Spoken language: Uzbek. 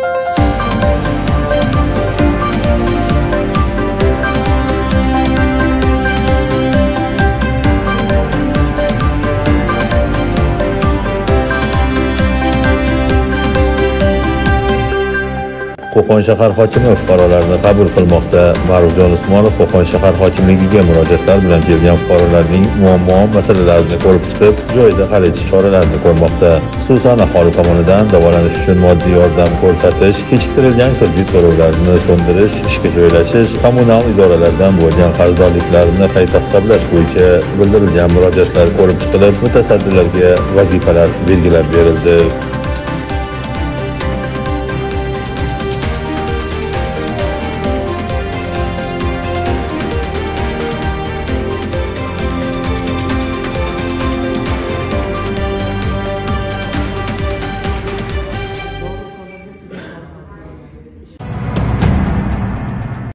Thank you. Qo'qon shahar hokimi fuqarolarni qabul qilmoqda. Ma'rufjon Usmonov Qo'qon shahar hokimligiga murojaatlar bilan kelgan fuqarolarning muammo masalalarini ko'rib chiqib, joyida hal etish choralarini ko'rmoqda. Xususan, aholi tomonidan davolanish uchun moddiy yordam ko'rsatish, kechiktirilgan kredit to'lovlarini so'ndirish, ishga joylashish, kommunal idoralardan bo'lgan qarzdorliklarni qayta hisoblash bo'yicha bildirilgan murojaatlar ko'rib chiqilib, mutasaddilarga vazifalar belgilab berildi.